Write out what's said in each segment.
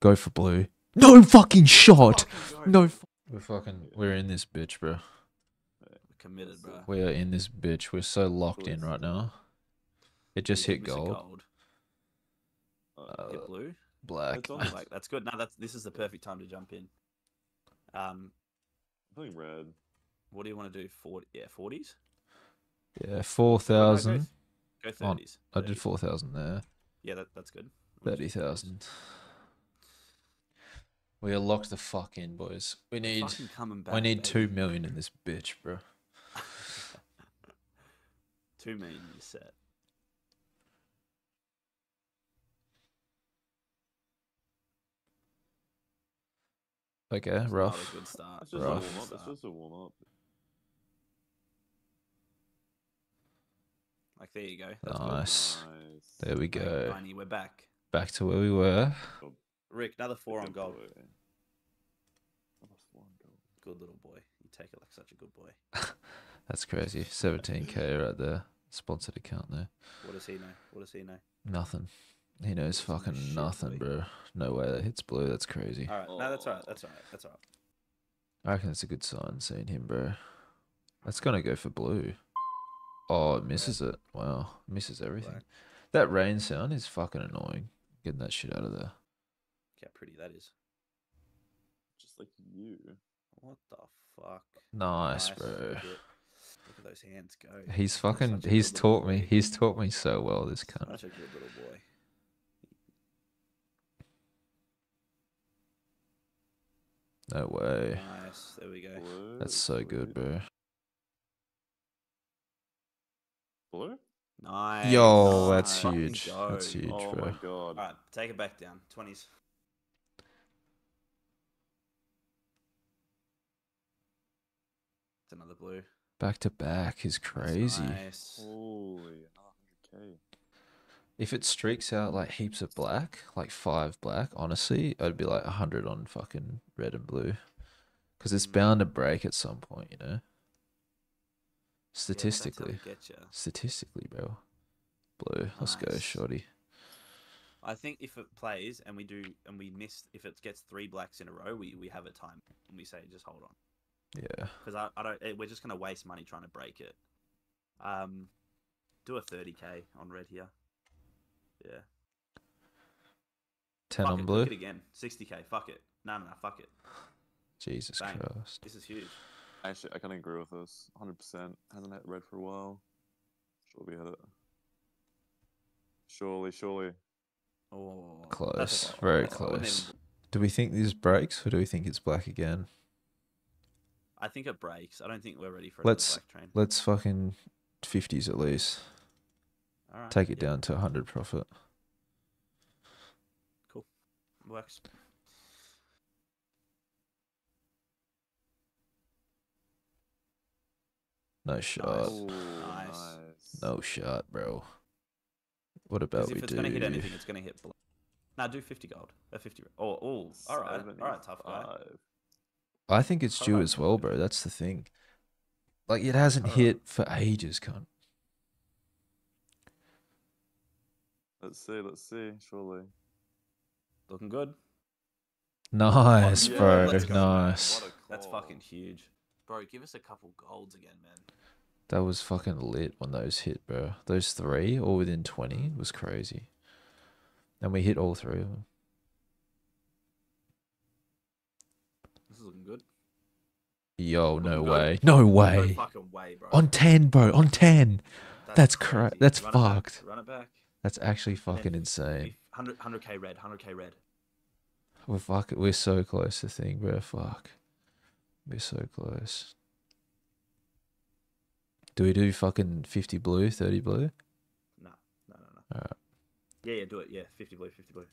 Go for blue. No fucking shot. Fucking No. we're fucking. We're in this bitch, bro. We're committed, bro. We are in this bitch. We're so locked in right now. It just hit Give us a gold. Uh, Hit blue. Black. It's on like, that's good. No, that's this is the perfect time to jump in. Um, I think red. what do you want to do? Forty? Yeah, forties. Yeah, four thousand. Go thirties. I did four thousand there. Yeah, that, that's good. We'll Thirty thousand. We are locked the fuck in, boys. We need. Fucking coming back. We need two baby. million in this bitch, bro. two million. You set. Okay, It's not a rough. good start. It's just rough. a warm up. It's Start. just a warm up. Like there you go. That's good. Nice. Nice. There we Like, go. Tiny, we're back. Back to where we were. Rick, another four on Good Another four on gold. Good little boy. You take it like such a good boy. That's crazy. 17k right there. Sponsored account there. What does he know? What does he know? Nothing. He knows fucking shit, nothing, bro. No way that hits blue. That's crazy. All right. No, that's all right. That's all right. That's all right. I reckon it's a good sign seeing him, bro. That's gonna go for blue. Oh, it misses it. Wow, misses everything. Black. That rain sound is fucking annoying. Getting that shit out of there. Look how pretty that is. Just like you. What the fuck? Nice, Nice, bro. Look at, look at those hands go. He's fucking. such He's good little taught me. boy. He's taught me so well. This cunt. Such a good little boy. No way. Nice. There we go. Blue. That's so good, bro. Blue? Nice. Yo, that's Fucking huge. That's huge, oh bro. my god. All right, take it back down. Twenties. It's another blue. Back to back is That's crazy. Nice. Holy 100k. If it streaks out like heaps of black, like five black, honestly, I'd be like a hundred on fucking red and blue, because it's Mm. bound to break at some point, you know. Yeah, that's how we Statistically, get ya. statistically, bro. Blue, let's go, shorty. I think if it plays and we do and we miss, if it gets three blacks in a row, we, we have a time and we say just hold on Yeah, because I, I don't. eh, We're just gonna waste money trying to break it. Um, do a thirty k on red here. Yeah. ten fuck on it, blue. Look it again. Sixty k. Fuck it. No, no, no. Fuck it. Jesus Bang. Christ. This is huge. Actually, I can agree with this. 100%. Hasn't hit red for a while. Sure, we hit it. Surely, surely. Oh, Close, very That's- I wouldn't close. even- Do we think this breaks, or do we think it's black again? I think it breaks. I don't think we're ready for Let's- another black train. Let's fucking fifties at least. All right. Take it yeah, down to hundred profit. Cool, works. No shot. Nice. nice. No shot, bro. What about Because we if it's do? gonna hit anything, it's gonna hit black. Now do fifty gold. A fifty. Oh, oh. All right. All right. Tough guy. 75. I think it's due as well, bro. That's the thing. Like it hasn't Alright. hit for ages, cunt. Let's see, let's see. Surely. Looking good. Nice, yeah, bro. let's go, nice. That's fucking huge. Bro, give us a couple golds again, man. That was fucking lit when those hit, bro. Those three, all within twenty, was crazy. And we hit all three of them. This is looking good. Yo, no Looking good. way, no No way. fucking way, bro. On ten, bro. On ten. that's cra- crazy. that's Run it fucked. Run it back. That's actually fucking insane. 100, 100k red. 100k red. We're fuck. We're so close to thing, bro. Fuck. We're so close. Do we do fucking fifty blue, thirty blue? No, no, no, no. Alright. Yeah, yeah, do it. Yeah, 50 blue, 50 blue.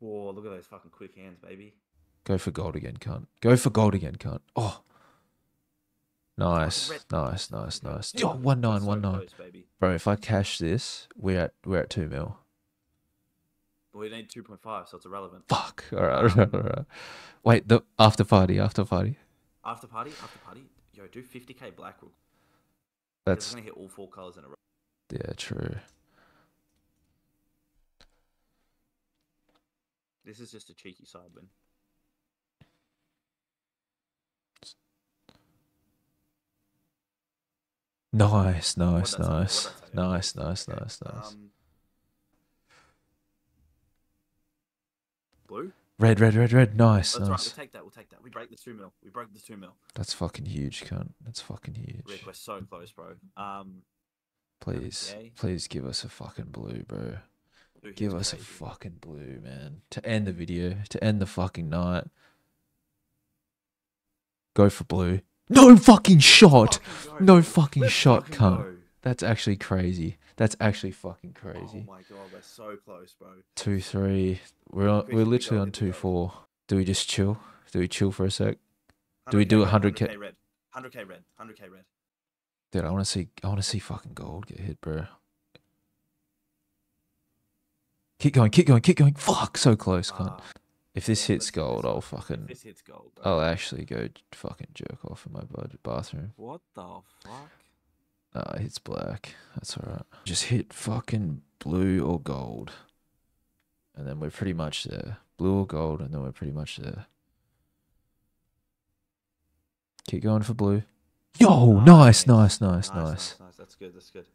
Whoa, look at those fucking quick hands, baby. Go for gold again, cunt. Go for gold again, cunt. Oh. Nice, nice, nice, nice. Yo, oh, one nine, So one nine. close, baby. Bro, if I cash this, we're at we're at two mil. We need 2.5, so it's irrelevant. Fuck. All right, all right, all right. Wait, the after party, after party. After party, after party. Yo, do 50k black. That's That's gonna hit all four colors in a row. yeah, true. This is just a cheeky side win. Nice, nice, What'd I tell you? nice, What'd I tell you? nice, nice, Okay, nice, nice. Um, blue. Red, red, red, red. Nice, That's right. We'll take that. We'll take that. We break the two mil. We broke the two mil. That's fucking huge, cunt. That's fucking huge. Rick, we're so close, bro. Um, Please, Okay. please give us a fucking blue, bro. Blue Give us a fucking blue, man. To end the video, to end the fucking night. Go for blue. No fucking shot. Fucking No fucking Let's shot, fucking cunt. go. That's actually crazy. That's actually fucking crazy. Oh my god, we're so close, bro. Two three. We're on, we're literally on two four. Do we just chill? Do we chill for a sec? Do we do a 100K? 100k red. 100k red. 100k red. Dude, I want to see. I want to see fucking gold get hit, bro. Keep going, keep going, keep going. Fuck, so close, cunt. Ah, If this hits let's do this gold. I'll if fucking. this hits gold, bro. I'll actually go fucking jerk off in my bathroom. What the fuck? Nah, it hits black. That's alright. Just hit fucking blue or gold. And then we're pretty much there. Blue or gold, and then we're pretty much there. Keep going for blue. Yo, nice, nice, nice, nice, nice. nice. That's good. That's good.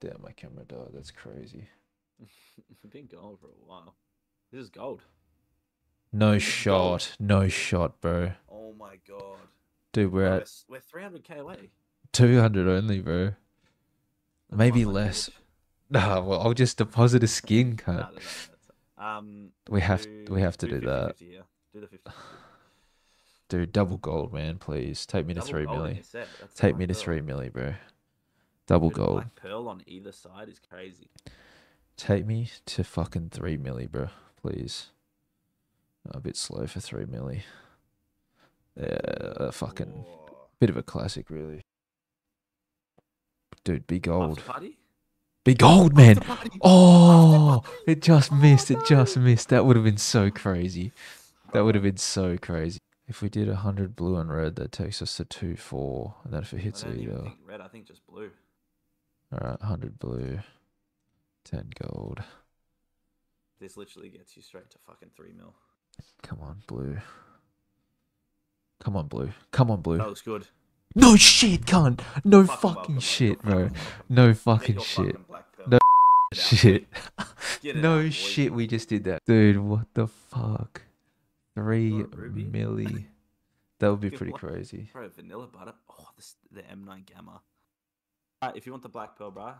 Damn, my camera died. That's crazy. We've been going for a while. This is gold. No is gold. shot. No shot, bro. Oh my god. Dude, we're Bro, at we're 300k away. 200 only, bro. Maybe 100 less. Nah, well, I'll just deposit a skin, Nah, no, no, Um, We have we have to do 50, that. 50, yeah. Do the 50. Dude, double gold, man, please. Take me to Double three gold milli. your set, that's a Take me to three milli, bro. Double gold. Black pearl on either side is crazy. Take me to fucking three milli, bro. Please. A bit slow for three milli. Yeah, a fucking Whoa. bit of a classic, really. Dude, be gold. Be gold, man. Oh, it just Oh, missed. It just missed. That would have been so crazy. That would have been so crazy. If we did 100 blue and red, that takes us to 2 4. And then if it I hits even either. think red. I think just blue. Alright, 100 blue, 10 gold. This literally gets you straight to fucking three mil. Come on, blue. Come on, blue. Come on, blue. That looks good. No shit, cunt. No Fucking fucking welcome, shit, bro. welcome. No fucking shit. fucking. No Shit. boy. Get it No out, shit, we just did that. Dude, what the fuck? Three You want a ruby? milli. That would be pretty crazy. Bro, vanilla butter. Oh, this the M9 Gamma. Alright, if you want the black pearl, bro,